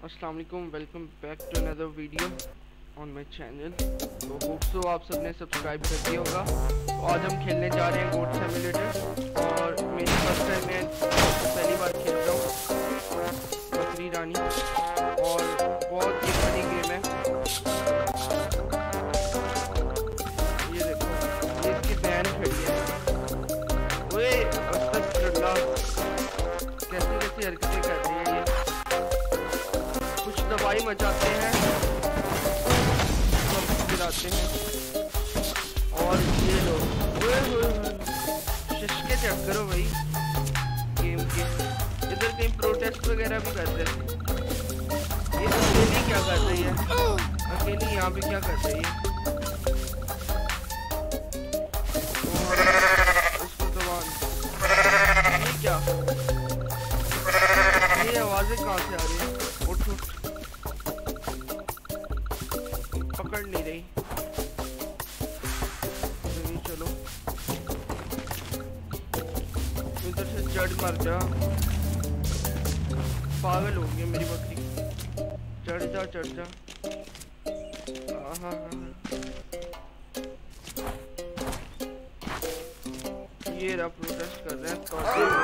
अस्सलाम वालेकुम welcome back to another video on my channel तो होप सो आप सबने सब्सक्राइब कर दिया होगा। तो आज हम खेलने जा रहे हैं गोट सिमुलेटर और मेरी फ़र्स्ट टाइम मैं पहली बार खेल रहा हूँ, बकरी रानी। और बहुत ही फनी गेम है। ये देखो, ये इसकी बहन खड़ी है। ओए कैसी कैसी हरकतें कर है दवाई मचाते हैं। सब गिराते हैं। और ये लो। ओए होए होए, शिशके चेक करो भाई। गेम के। इधर कहीं प्रोटेस्ट वगैरह भी कर रहे थे ये अकेली क्या कर रही है? अकेली यहाँ पे क्या कर रही है? ये क्या? ये आवाज़ें कहाँ से आ रही है? चढ़ मर जा। पागल हो गया मेरी बकरी। चढ़ जा चढ़ जा। ये रहा प्रोटेस्ट कर रहे हैं।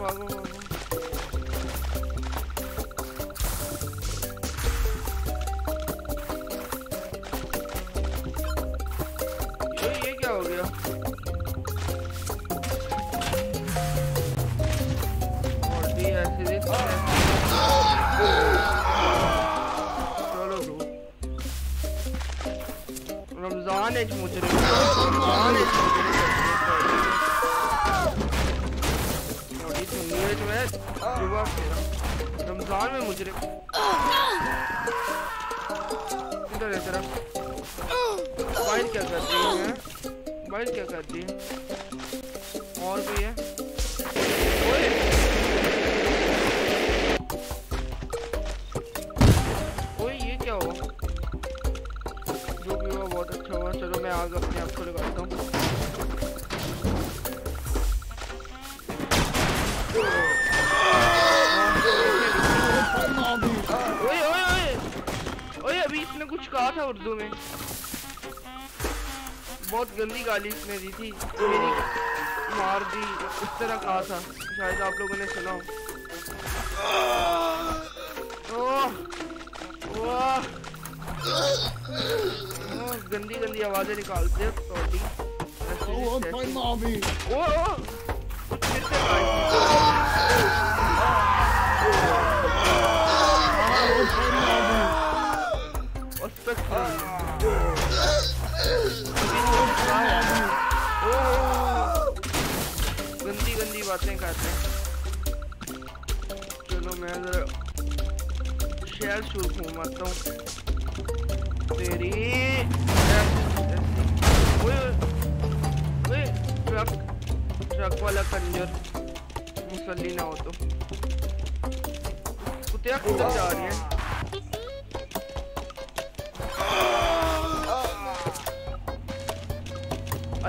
भागो भागो भागो ये ये क्या हो गया रमज़ान में मुझे इधर है मोबाइल क्या करती है? मोबाइल क्या करती है? और कोई है? ये क्या जो अच्छा चलो, मैं आग अपने आप को लगाता हूँ। कहा था उर्दू में। बहुत गंदी गाली इसने दी थी। मेरी मार दी। इस तरह कहा था। शायद आप लोगों ने सुना हो। ओह, ओह, ओह, गंदी गंदी आवाज़ें निकालते हैं तोड़ी Oh, my mommy. ओ ओ, जरा शहर शुरू घूम आता हूँ तेरी ओए ट्रक ट्रक वाला कंजर मुसल्ली ना हो तो किधर जा रही है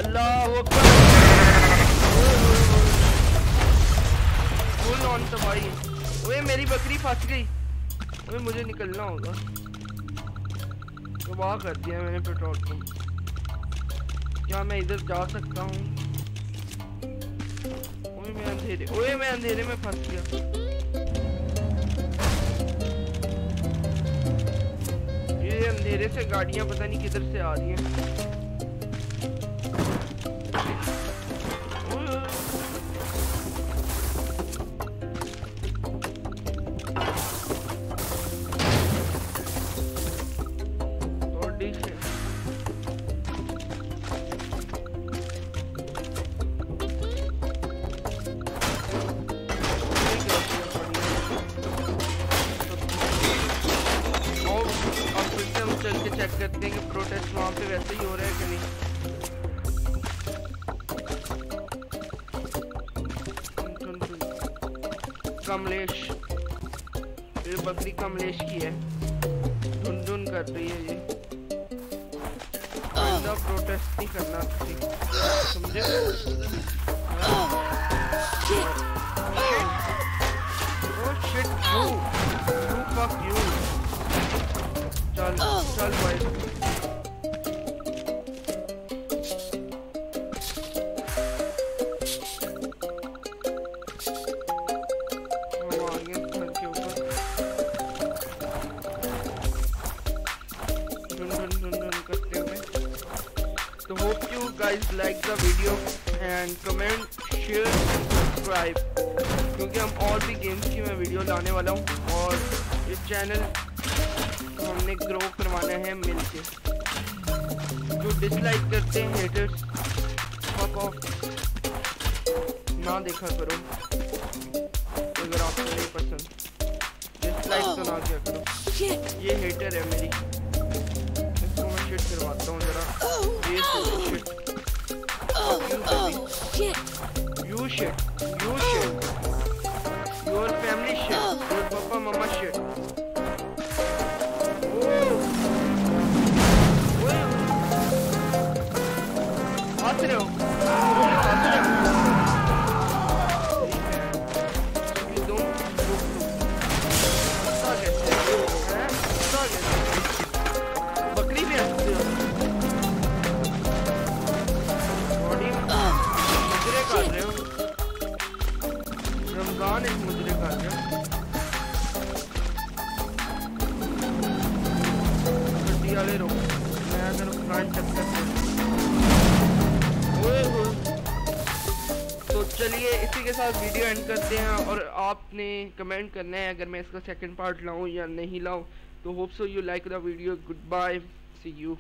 अल्लाह अकबर फुल ऑन तबाही ओए, मेरी बकरी फंस गई। ओए, मुझे निकलना होगा। तबाह कर दिया मैंने पेट्रोल पंप क्या मैं इधर जा सकता हूँ? ओए, मैं अंधेरे ओए, मैं अंधेरे में फंस गया। ये अंधेरे से गाड़ियाँ पता नहीं किधर से आ रही हैं। तो ऐसे ही हो रहा है कि नहीं? कमलेश। बकरी कमलेश की है। ढूंढ ढूंढ कर रही है ये। प्रोटेस्ट नहीं करना समझे? हाँ। oh, oh, oh, oh, fuck you. Done. Done, boys. So hope you guys like the video and comment, share subscribe. क्योंकि हम और भी गेम्स की मैं वीडियो लाने वाला हूँ और ये चैनल हमने ग्रो करवाना है मिलके। जो डिसलाइक करते हैं हेटर्स ऑफ़ ना देखा करो। अगर आपको नहीं पसंद डिसलाइक तो ना किया करो। ये हेटर है मेरी। करवाता हूँ जरा ये शिट You shit. चलिए इसी के साथ वीडियो एंड करते हैं और आपने कमेंट करना है अगर मैं इसका सेकंड पार्ट लाऊं या नहीं लाऊं तो hope so you like the video good bye see you